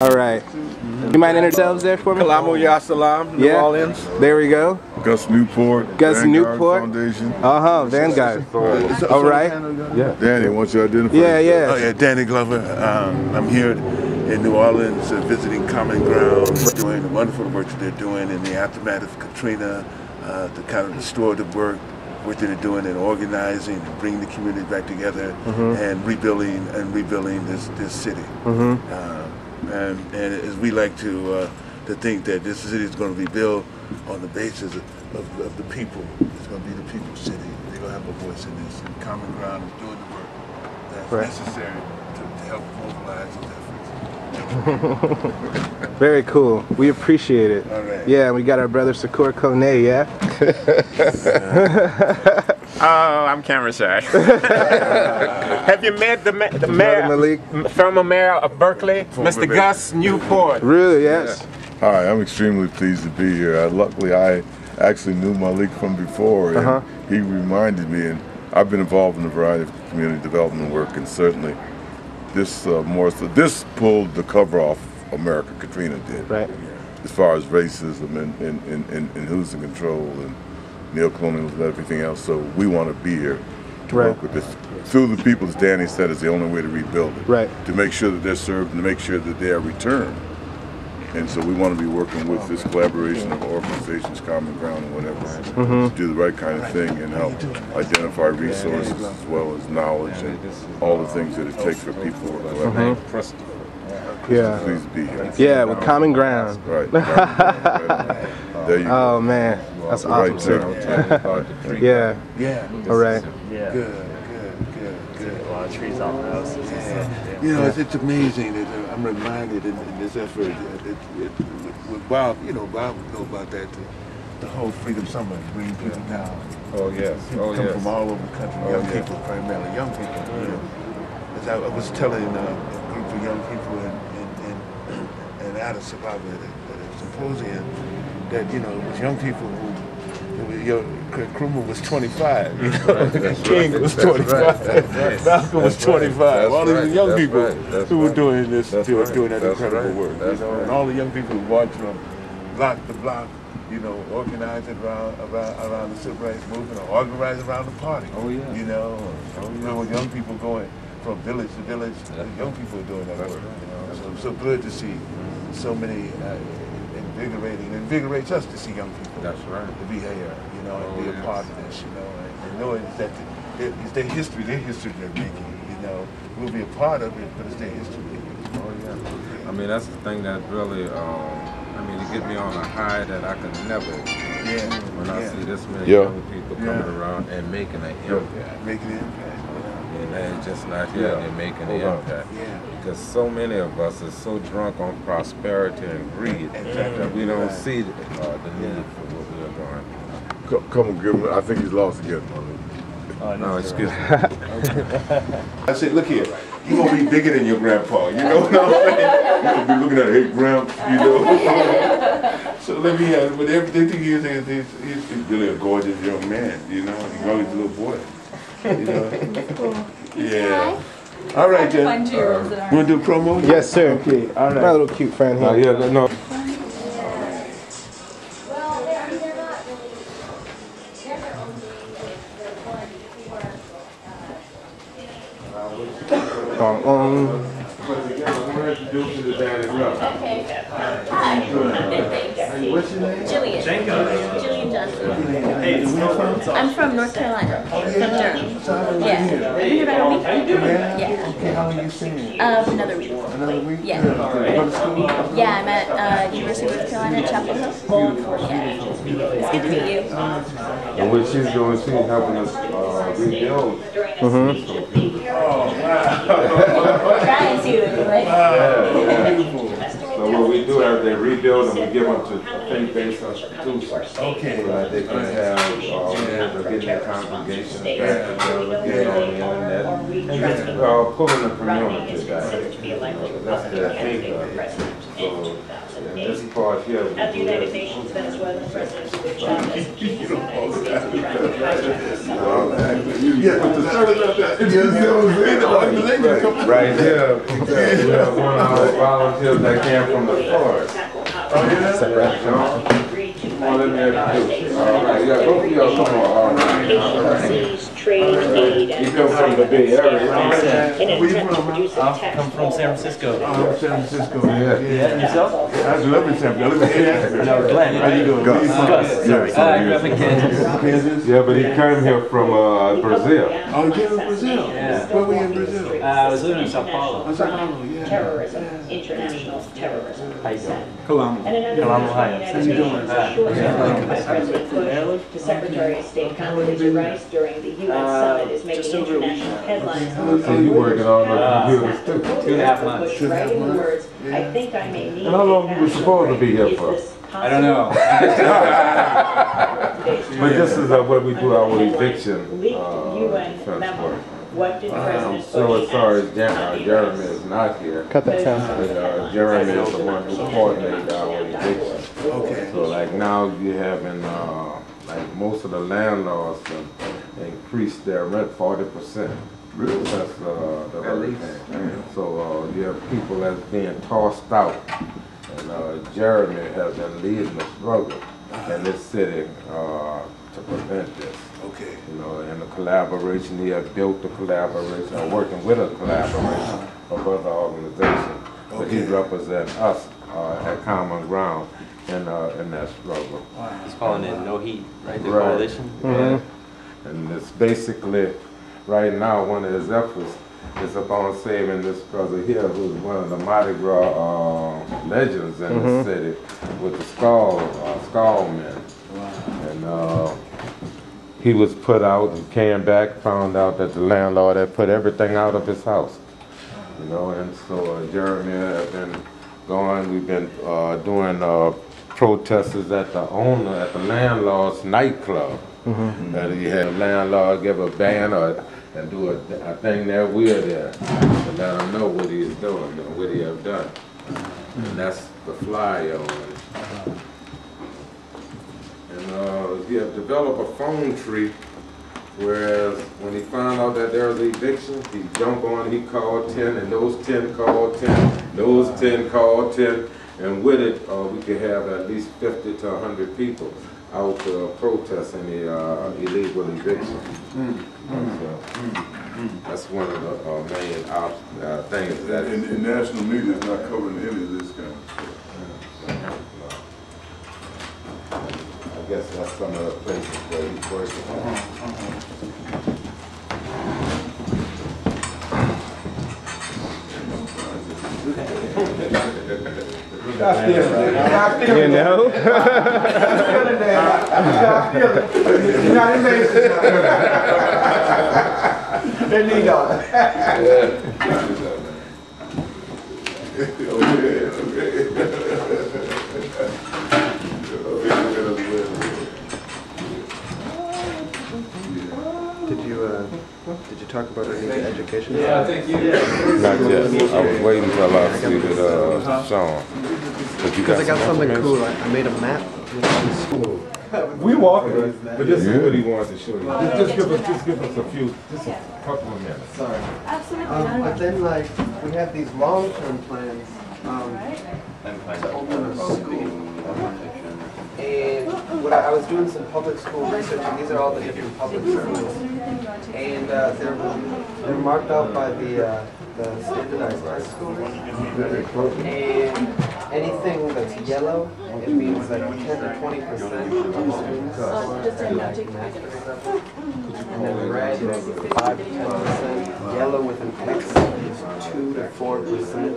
All right. You mind yourselves there for me? Kalamu ya Salaam, New Yeah. Orleans. There we go. Gus Newport. Gus Vanguard Newport. Foundation. Uh huh. Vanguard. All right. Yeah. Danny, why don't you identify Yeah, yourself? yeah. Oh yeah, Danny Glover. Um, I'm here in New Orleans uh, visiting Common Ground, doing the wonderful work that they're doing in the aftermath of Katrina uh, to kind of restore the work, work that they're doing and organizing and bringing the community back together and rebuilding and rebuilding this this city. Uh, and, and as we like to uh, to think that this city is going to be built on the basis of, of, of the people. It's going to be the people's city. They're going to have a voice in this. And Common Ground is doing the work that's Right. necessary to, to help mobilize those efforts. Very cool. We appreciate it. All right. Yeah, we got our brother Sakura Kone, yeah? Oh, I'm camera shy. Have you met the, ma- the mayor, Malik. former mayor of Berkeley, Mr. mayor. Gus Newport? Really, yes. Hi, I'm extremely pleased to be here. Uh, luckily, I actually knew Malik from before, and Uh-huh. he reminded me. And I've been involved in a variety of community development work, and certainly this uh, more so this pulled the cover off America. Katrina did, Right. as far as racism and, and, and, and, and who's in control and neocolonialism and everything else. So we want to be here to Right. work with this through the people, as Danny said, is the only way to rebuild it. Right. To make sure that they're served and to make sure that they are returned. And so we want to be working with this collaboration of organizations, common ground and whatever, Mm-hmm. to do the right kind of thing and help identify resources as well as knowledge and all the things that it takes for people to collaborate. Mm-hmm. Yeah. Please be here. Yeah, with common ground. Right. there you go. Oh, man. That's The right awesome. term. Yeah. Yeah. All right. Yeah. Good, good, good, good. A lot of trees off the house. Yeah. You know, it's, it's amazing that uh, I'm reminded in, in this effort that it, with, with Bob, you know, Bob would know about that, the, the whole Freedom Summer, bringing people down. Oh yes. People Oh come yes. from all over the country, Oh, young yeah. people primarily, young people. You know, as I, I was telling uh, a group of young people in in, in, in Addis Ababa at a, at a symposium that you know it was young people who. Were- Your Nkrumah was 25, you know, King was 25, Malcolm was 25. all these young That's people right. Who were doing this, That's doing, right. doing that That's incredible right. work. You know, right. and all the young people who walked from block to block, you know, organizing around around around the civil rights movement or organizing around the party. Oh, yeah. You know, Oh, you yeah. know, young people going from village to village. Young people doing that work. right. You know, so so good to see so many uh, invigorating. It invigorates us to see young people That's right. to be here, you know, and Oh, be a yes. part of this, you know, and, and knowing that the, it, it's their history, their history they're making, you know. We'll be a part of it, but it's their history. Oh yeah. I mean that's the thing that really, um, I mean, it get me on a high that I could never. Yeah. When I see this many Yeah. young people coming around and making an impact, Making an impact. And they're just not here, Yeah. they're making Hold an on. impact. Yeah. Because so many of us are so drunk on prosperity and greed Exactly. that we don't Right. see uh, the need for what we are doing. Co- Come on, give him. I think he's lost again. Malik. No, excuse me. I said, look here, you gonna be bigger than your grandpa, you know what I'm saying? You gonna be looking at, hey, grandpa. you know? so let me, uh, but everything he is, is, is, he's, he's really a gorgeous young man, you know? He's always a little boy, you know? Yeah. All right, then. Fun jewels that Wanna do promo? Yes, sir. Okay, all My right. little cute friend here. Uh, yeah, no. Um, um, What's your name? Jillian. Jillian Johnson. I'm from North Carolina. From Durham. Yeah. I've been here about a week. Yeah. Okay, how long you staying? Um, another week. Another week? Yeah. Go to school? Yeah, I'm at uh, University of North Carolina meet you. And what she's doing, she's helping us uh, rebuild. Trying to. So what we do is they rebuild and we give them to faith-based institutions. Okay. So that they can have, uh, they're getting their congregations back on the internet, and uh, pulling the community That's the thing. So, and this part here. At the United. Nations, Venezuelan President Hugo Chavez accused the United States of trying the summit. Yeah, but the service up there, you see what I'm saying? The organization Right here, we have one of our volunteers that came from the forest. Agreed oh, to Come on, let me introduce you. All right, yeah, United both of y'all come on, all right. Agencies, trade, aid, and You come from the Bay Area. in an attempt to produce a text. Come from San Francisco. I'm from San Francisco. Yeah. Yeah, and yourself? I was living in San Francisco. I live in Asbury. No, Glenn, How you right? doing? Where you from? Gus, sorry. Uh, I grew up in Kansas. Kansas? Yeah, but he came here from, uh, Brazil. Oh, you came from Brazil? Yeah. Where were you in Brazil? Uh, I was living in Sao Paulo. Oh, Sao Paulo, yeah. Terrorism, international terrorism. How you doing? Colombo. And another Colombo, news Ohio. from the How United you doing? Nations, a short yeah. President Bush to Secretary of State Condoleezza Rice during the UN Uh, summit is making over week international now. headlines. So you working on the computers too? Two and a half months. Bush writing the words, I think I may need. And how long a you were supposed to be here Is for? I don't know. But this is uh, what we do our eviction, Leaked uh, UN defense memo. work. What did I'm President so Bush sorry ask Jer- on uh, the Jeremy US? is not here. Cut that sound. But, uh, Jeremy is the one who coordinated our eviction. Okay. So like now you having, uh, like most of the landlords done increased their rent forty percent. Really? That's, uh, the hurricane. So, uh, you have people that's being tossed out. And, uh, Jeremy has been leading the struggle in this city, uh, to prevent this. Okay. You know, and the collaboration, he had built the collaboration, or working with a collaboration of other organizations. But he represents us, uh, at Common Ground in, uh, in that struggle. He's calling it No Heat, right? The Right. coalition. Yeah. And it's basically, right now, one of his efforts is upon saving this brother here, who's one of the Mardi Gras, uh, legends in the city, with the skull, uh, skull men. And, uh, he was put out and came back, found out that the landlord had put everything out of his house. You know, and so uh, Jeremy has been going, we've been, uh, doing, uh, protests at the owner, at the landlord's nightclub. And he had a landlord give a ban or, and do a, a thing there, we're there, to let him know what he is doing and what he have done. And that's the flyer on it. And, uh, he have developed a phone tree, whereas when he found out that there was eviction, he jumped on, he called ten, and those ten called ten, those ten called ten, and with it, uh, we could have at least fifty to hundred people out uh, protesting the, uh, illegal eviction. So, That's one of the, uh, main uh, things that. And, and national media is not covering any of this kind of stuff. I guess that's some of the places where he's working. You know? Did you, uh, did you talk about any education? Not yet. I was waiting until I see with, uh, Sean. But you Because I got something cool. I I made a map with some school. We walking, but this is what he wants to show you. Just, just give us, just give us a few, just a couple of minutes. Sorry. Absolutely. Um, but then like, we have these long-term plans, um, to open a school. And what I, I was doing some public school research, and these are all the different public schools. And, uh, they're, they're marked out by the, uh, the standardized test scores. And anything that's yellow, it means like ten to twenty percent of the students are master's level. And then red is five to ten percent. Yellow with an X is two to four percent.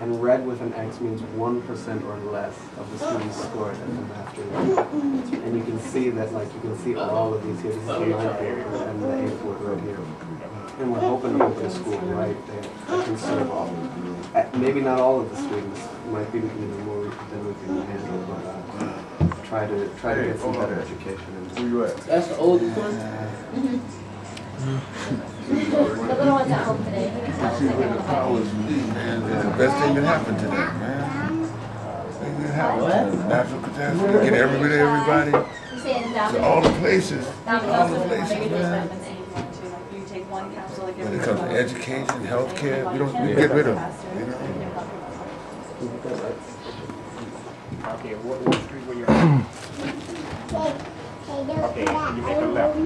And red with an X means one percent or less of the students scored at the master level. And you can see that, like, you can see all of these here. This is the ninth ward and the eighth ward right here. And we're hoping to open a school right there that can serve all. uh, Maybe not all of the students, might be even more than we can handle, but uh, try to, try to get some better education. Where and- you at? That's the old one. The little one's at home today. So I was thinking about Man, best thing that happened to them, man. Thing that everybody, everybody, to all the places, all the places, man. When it comes to education, healthcare, we don't, we get rid of them, you know? Okay, what, what street were you on? Okay, you make a left.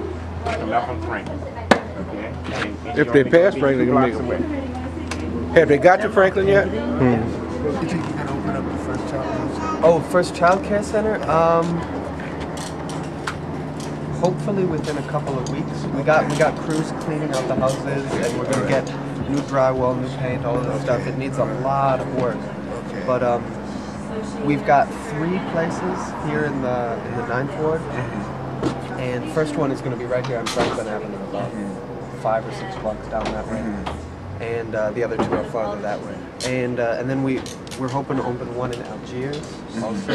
Make a left on Franklin. Okay? And- and If they only pass two Franklin, you blocks make 'em. away. Have they got to Franklin yet? You think you're gonna open up the first child? Oh, first child care center? Um, hopefully within a couple of weeks. We got we got crews cleaning out the houses, and we're gonna get new drywall, new paint, all of this stuff. It needs a lot of work, but um, we've got three places here in the in the ninth ward, and first one is gonna be right here on Franklin Avenue, about five or six blocks down that way and uh, the other two are farther that way. And uh, and then we we're hoping to open one in Algiers also,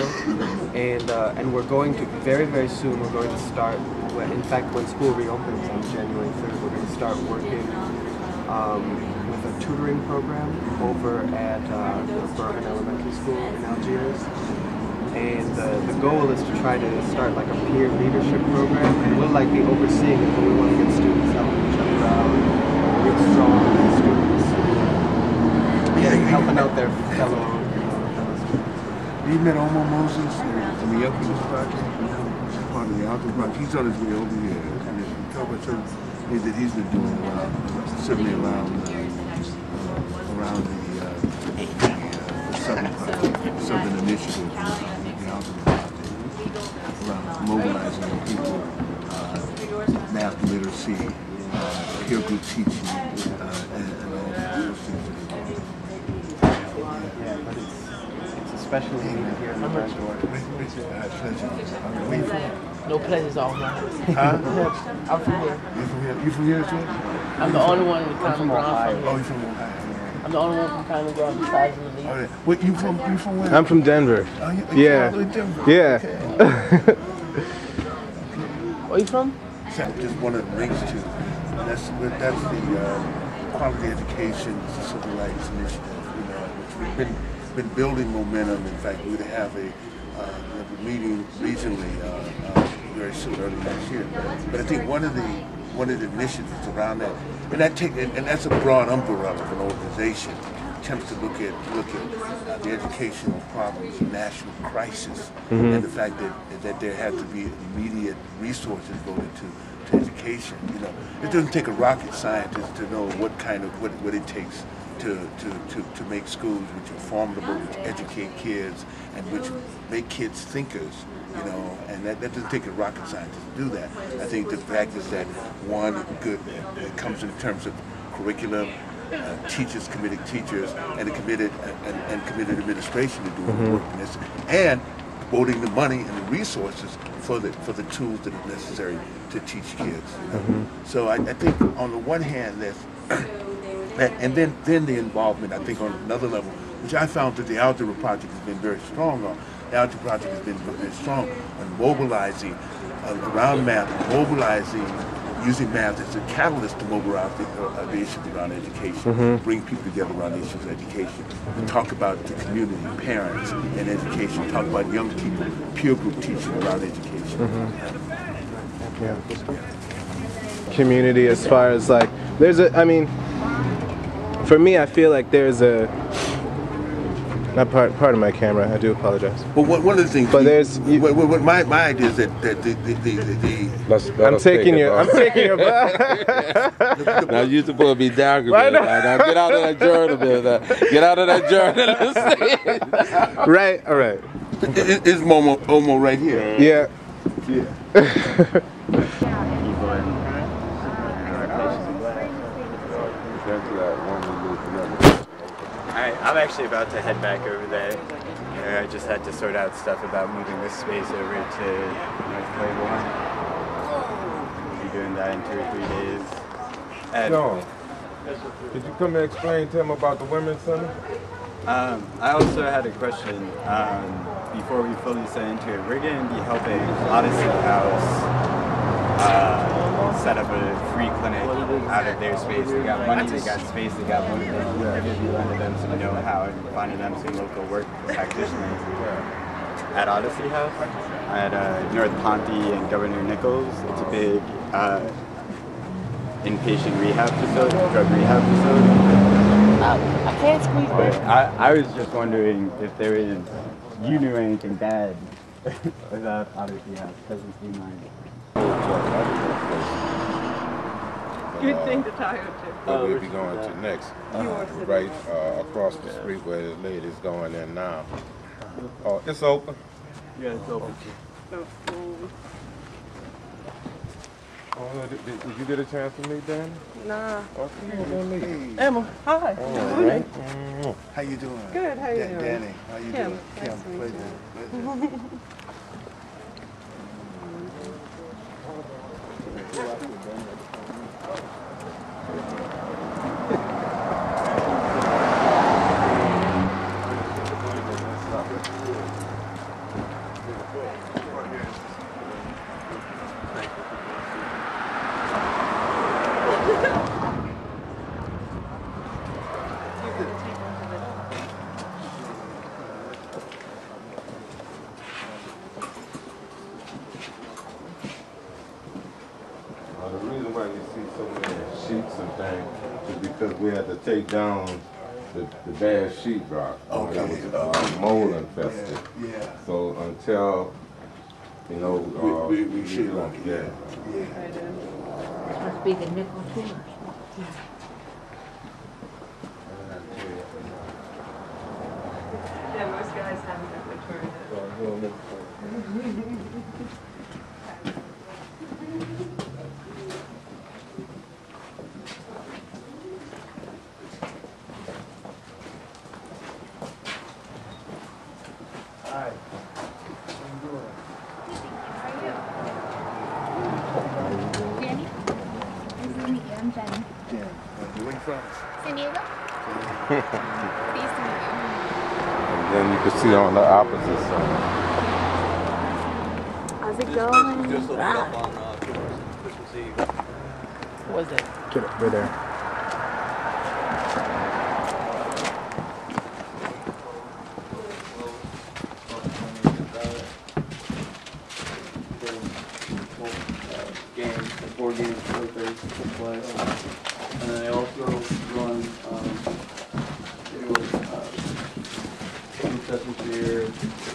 and uh, and we're going to very very soon. We're going to start. When, in fact, when school reopens on January third, we're going to start working um, with a tutoring program over at uh, the Behrman Elementary School in Algiers. And uh, the goal is to try to start like a peer leadership program, and we'll like be overseeing it, but we want to get students helping each other out, get strong students, yeah, helping out their fellow. students. You met Omo Moses in the People's Project, part of the Algebra Project. He's on his way over here. And if you talk about certain things that he's been doing around, certainly around, uh, around the, uh, the, uh, the Southern Project, Southern Initiative, the Algebra Project, around mobilizing young people, uh, math literacy, uh, peer group teaching, uh, and, and all those things that he's. Yeah, but it's, it's especially needed here in the West Ward. Pleasure. Where you from? No pleasure's all mine. Huh? I'm from here. You from here? You from here too? I'm the only one with common ground Oh, from you from Ohio? I'm the only one from common ground besides the league. yeah. What you from? You from where? I'm from Denver. Oh, you, you Yeah. from Denver? Yeah. Okay. Where you from? So just one of the links to. That's that's the uh, quality education civil rights initiative. You know, which we've been been building momentum. In fact, we're to have a uh, we have a meeting regionally uh, uh, very soon, early next year. But I think one of the one of the initiatives around that, and that take and, and that's a broad umbrella of an organization attempts to look at look at uh, the educational problems, of national crisis, and the fact that that there has to be immediate resources devoted to, to education. You know, it doesn't take a rocket scientist to know what kind of what, what it takes to, to, to, to make schools which are formidable, which educate kids, and which make kids thinkers. You know, and that, that doesn't take a rocket scientist to do that. I think the fact is that one good it comes in terms of curriculum, uh, teachers, committed teachers, and a committed and, and committed administration to doing the work in this, and devoting the money and the resources for the for the tools that are necessary to teach kids. You know? So I, I think on the one hand, there's and, and then then the involvement. I think on another level, which I found that the Algebra Project has been very strong on. The Algebra Project has been very strong on mobilizing uh, around math, mobilizing using math as a catalyst to mobilize the, uh, uh the issues around education, mm-hmm. bring people together around the issues of education, talk about the community, parents, and education, talk about young people, peer group teaching around education. Mm-hmm. Yeah. Community as far as like there's a I mean for me I feel like there's a not part part of my camera, I do apologize. But one, one of the things, But there's- you- what, what, what my, my idea is that, that the, the, the, the, the Let's, let I'm us take taking it, your bro. I'm taking your butt. Now you supposed to be down Why now. now get out of that journalism. Get out of that journal. right, all right. it, it, it's Momo, Omo right here. Yeah. I, I'm actually about to head back over there. I just had to sort out stuff about moving this space over to North Claiborne. I'll be doing that in two or three days. And, could you come and explain to him about the women's center? um, I also had a question um, before we fully set into it. We're going to be helping Odyssey House uh, set up a free clinic out of their space. They got money, they got space, they got motivation. We're going to be them some know-how and finding them some local work practitioners. at Odyssey House at uh, North Tonti and Governor Nicholls. It's a big uh, inpatient rehab facility, drug rehab facility. Uh, I can't squeeze But. I, I was just wondering if there is, you knew anything bad about Odyssey House. Doesn't seem like. Good thing to tie her to. Where we'll be going to next. He Right uh, across the street where the lady's going in now. Oh, it's open. Yeah, it's open. Oh, did, did, did you get a chance to meet Danny? Nah. Okay. Emma, hi. All right. How you doing? Good, how you Da- doing? Danny, how you Kim, doing? nice Kim, Uh, the reason why you see so many sheets and things is because we had to take down the, the bad sheet rock. Uh, That was uh, mold infested. Yeah. So until, you know, uh. We- we- we should don't- look, Yeah. Must be the nickel tumors. Yeah, most guys haven't ever turned it. Hi. Danny? Nice to meet you. I'm Jenny. Yeah. Where you from? San Diego? Pleased to meet you. And then you can see on the opposite side. How's it going? Just looked up on uh, Christmas Eve. What's it? Get it right there. Games, the four games that they. And then they also run, um, do, uh, food sessions here,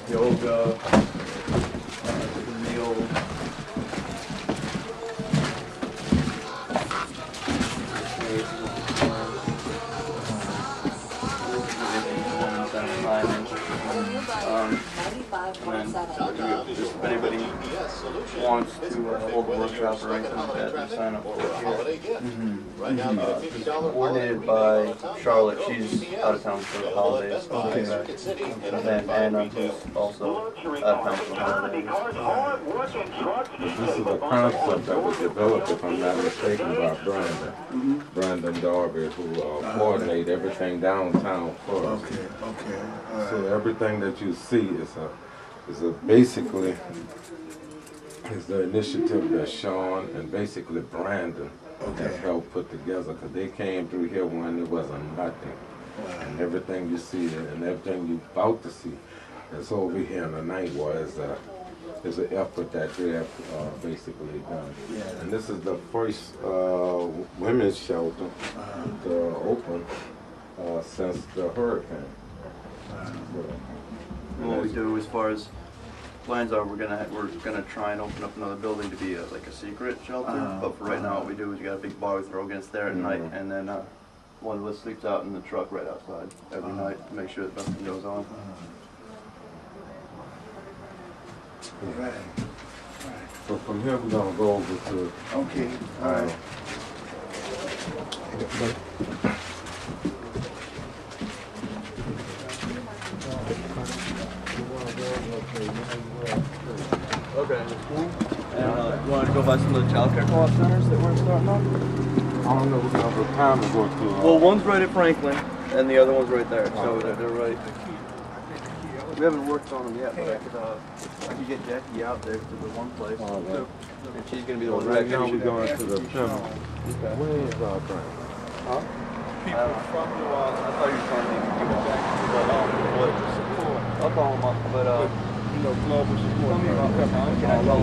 yoga, uh, meals. Um, and if anybody wants to uh, hold a workshop or anything like that, just sign up for it here. Uh, Coordinated by Charlotte, she's out of town for the holidays. Okay. And then Anna, who's also out of town for the holidays. This is a concept that was developed, if I'm not mistaken, by Brandon. Brandon Darby, who uh, coordinate everything downtown for us. Okay, okay. all So everything that you see is a, is a basically, is the initiative that Sean and basically Brandon Okay. helped put together, because they came through here when it wasn't nothing. And everything you see and everything you're about to see that's over here in the night was, uh, is an effort that they have, uh, basically done. Yeah. And this is the first, uh, women's shelter to open, uh, since the hurricane. And What we do as far as plans are, we're gonna, we're gonna try and open up another building to be a, like a secret shelter. Uh, But for right now, what we do is we got a big bar we throw against there at night, Mhm. and then, uh, one of us sleeps out in the truck right outside every Uh-huh. night to make sure that nothing goes on. Right. So from here, we're gonna go over to. Okay, all right. Okay. And, uh, you wanna go by some of the childcare co-op centers that we're starting on? I don't know, we're gonna have time to go to. uh, Well, one's right at Franklin, and the other one's right there, so they're, they're right. We haven't worked on them yet, but I could, uh, I could get Jackie out there to the one place. too. And she's gonna be the Well, one right back there. now, we're She's going to the Plymouth. Okay. Where is our train? Huh? People from New Orleans, I thought you were trying to keep it back, but, um, what, support. I'll call them up, but, uh, global support.